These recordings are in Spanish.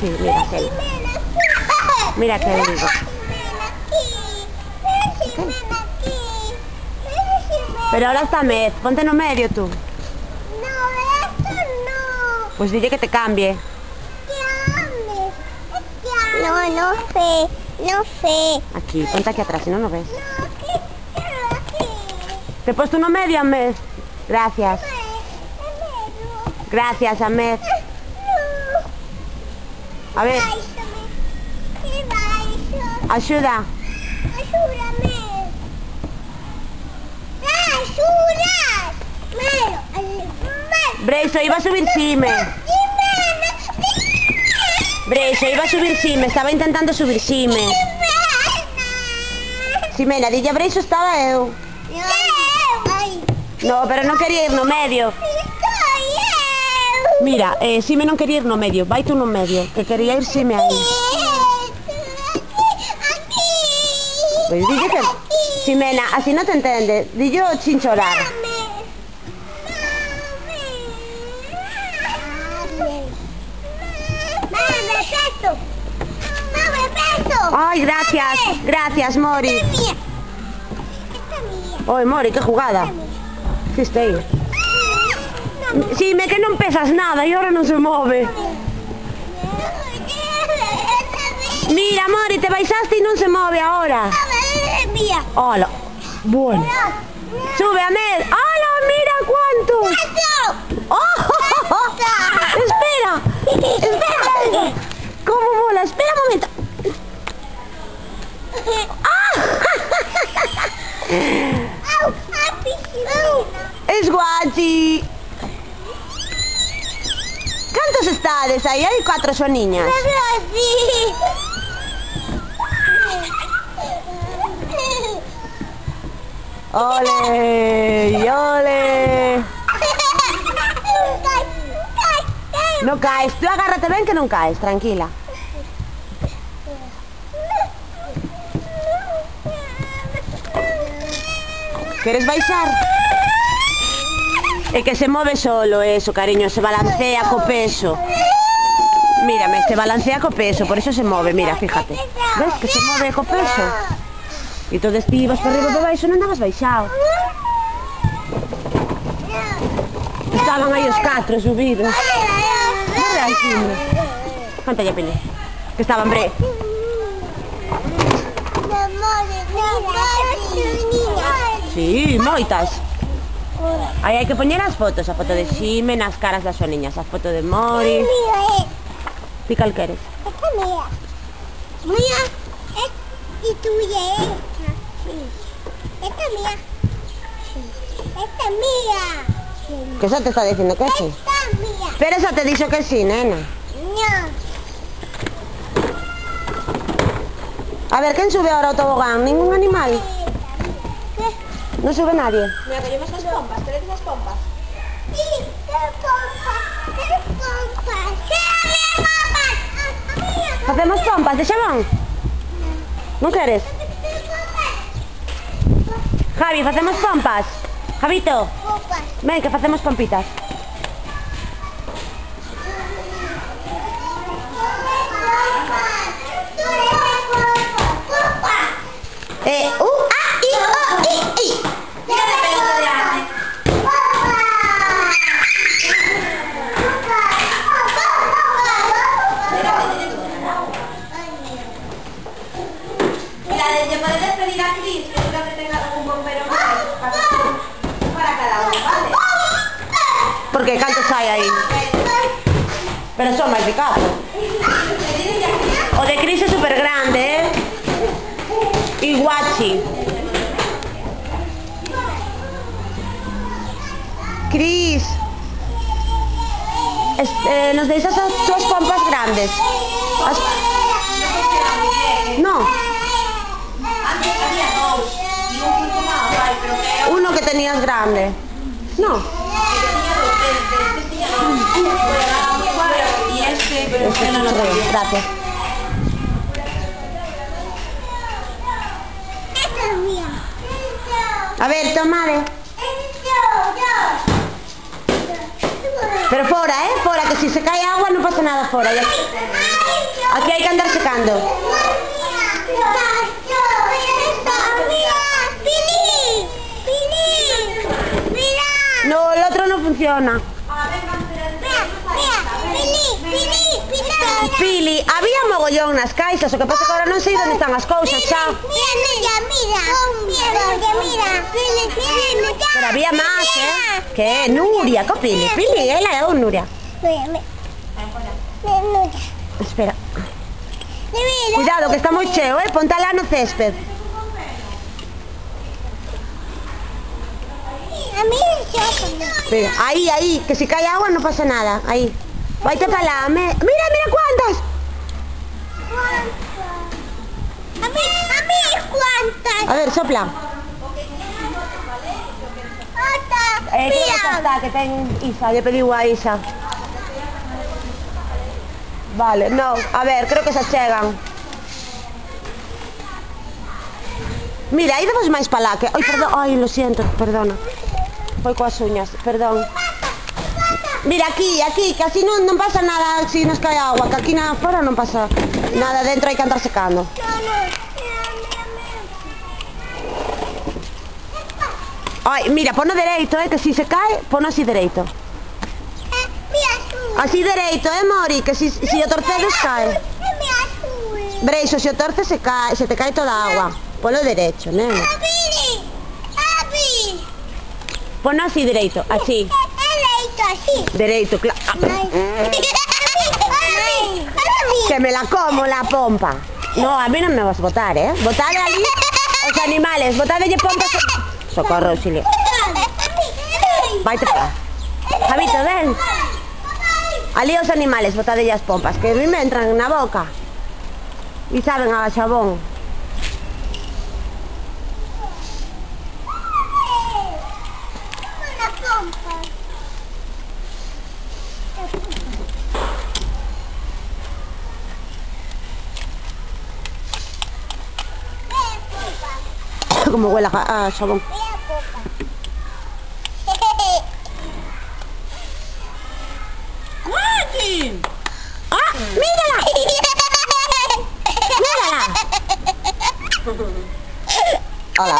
Sí, mira, Kel. Mira digo. Pero ahora está Med, ponte no medio tú. No, esto no. Pues dile que te cambie. No, no sé, no sé. Aquí, ponte aquí atrás, si no, no ves. No, aquí. Te he puesto uno medio, Ahmed. Gracias. Gracias, Ahmed. A ver, ayuda. Ayúdame. Breso, iba a subir Sime. Breso, iba a subir Sime. Estaba intentando subir Sime. Ximena, dille a Breso estaba eu. Ay, No, pero non quería ir no medio. Mira, eh, Sime non quería ir no medio. Vai tú no medio, que quería ir Sime aí. Pois dille que... Ximena, así non te entende. Dillo sin chorar. Ay, gracias. Gracias, Mori. Oi, Mori, que jugada. Fiste aí. Sime, que non pesas nada e ahora non se move. Mira, Mori, te baixaste e non se move ahora. Hola. Bueno. Sube, Ahmed. ¡Hola! ¡Mira cuántos! ¡Oh! ¡Espera! ¡Espera! ¿Cómo mola? ¡Espera un momento! ¡Es guachi! ¿Cantos estades aí? Hai cuatro son niñas. ¡Ole! ¡Ole! No caes, tú agárrate ben que non caes, tranquila. Queres baixar? É que se move solo eso, cariño, se balancea co peso. Mírame, se balancea co peso, por eso se move, mira, fíjate. Ves que se move co peso? E todo ti ibas para arriba e para baixo, non andabas baixado. Estaban aí os catro subidos. Morre aí, Canta ya pele. Que estaban bre. Sí, moitas. Aí hai que poñer as fotos, a foto de Xime nas caras das súas niñas, a foto de Mori. Ti cal queres? Esta mía. Mía. Es, y tuya es. Sí. Esta mía. Sí. Esta mía. Sí. Que xa te está dicindo que sí. Esta mía. Pero xa te dixo que sí, nena. No. A ver, quen sube ahora ao tobogán? Ningún animal? ¿Qué? No sube nadie. Mira, que llevas las pompas, ¿Tres las pompas. Sí, compas, pompas, Facemos pompas de xabón? Non queres? Javi, facemos pompas. Javito. Pompas. Ven, que facemos pompitas. Eh, uh. Aí? Pero son catro. O de Cris é super grande, eh? y guachi. Cris. Este, nos deis esas dos pompas grandes. As- No, Antes había dos y un pero uno que tenías grande. No, que tenía dos, este, este tenía dos. Fuera, fuera, y este, pero este este no lo creo. tenía. Gracias. A ver, tomade. Pero fora, eh? Fora, que si se cae agua no pasa nada fora. Aquí hay que andar secando. No, el otro no funciona. Pili, había mogollón nas caixas, o que pasa que ahora non sei onde están as cousas, xa. Pero había máis, eh? Que Nuria, co Pili. Pili, ela é o Nuria. Espera. Cuidado, que está moi cheo, eh? Ponta lá no césped. A mí Espera, Aí, aí, que si cae agua non pasa nada. Aí. Para lá. Me... Mira, mira cuántas. A mí, a mí cuántas. A ver, sopla. Otra. Eh, xa está, que ten Isa, lle pediu a Isa. Vale, no, a ver, creo que se chegan. Mira, aí damos máis para lá, que... Ai, perdón, ai, lo siento, perdona. Foi coas uñas, perdón. Mira, aquí, aquí, que así non, non pasa nada si nos cae agua, que aquí na fora non pasa nada, dentro hai que andar secando. No, no. Mira, pono dereito, eh, que si se cae, pono así azul. Así dereito, eh, Mori, que si, si o torcedes cae. Breixo, se o torces se, cae, se te cae toda agua. Ponlo derecho. Abri. Ponlo así dereito, así. Leído así. Dereito, claro. Que me la como la pompa. No, a mí no me vas a votar, ¿eh? Votade ali os animales, votadelle pompas. Socorro, auxilio. Vaite para. Javito, ven. Ali os animales, botadelle as pompas, que a mí me entran na boca. E saben a xabón. Una pompa. Ven, pompa. Como huele a a pompa. ¡Ah! ¡Mírala! ¡Mírala! Hola.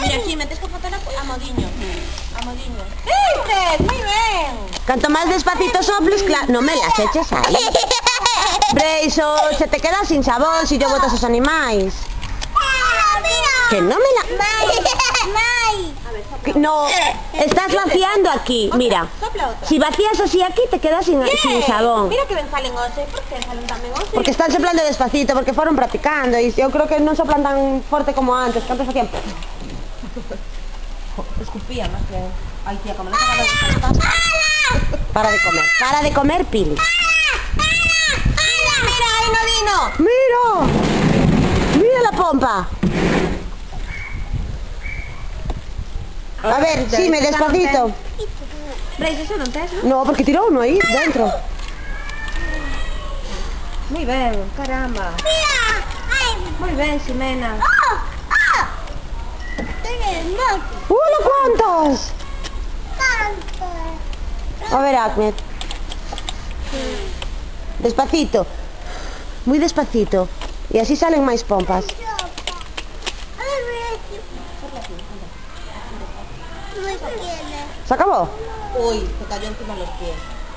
Mira, aquí, metes que fotar a modiño. A modiño. Muy bien. Canto más despacito soples, claro. No me las eches ahí. Breixo, se te queda sin sabón si yo botas esos animais. Que no me la... No, estás vaciando aquí. Mira, si vacías así aquí te quedas sin, sin sabón. Mira que ven salen once. ¿Por qué salen? Porque están soplando despacito, porque fueron practicando y yo creo que no soplan tan fuerte como antes, que antes hacían... Escupía más que... Ay, tía, como no Para de comer, para de comer, Pili. Mira, mira, ahí no vino. ¡Mira! ¡Mira la pompa! A ver, sí, me despacito. Non tes, non? No, porque tiró uno ahí dentro. Muy ben, caramba. Muy ben, Ximena. ¡Hola, cuántos! A ver, Ahmed. Despacito. Muy despacito. Y así salen más pompas. ¿Se acabó? Uy, se cayó encima de los pies.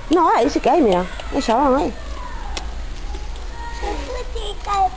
No, ahí sí que hay, mira. Hay xabón ahí. Chica,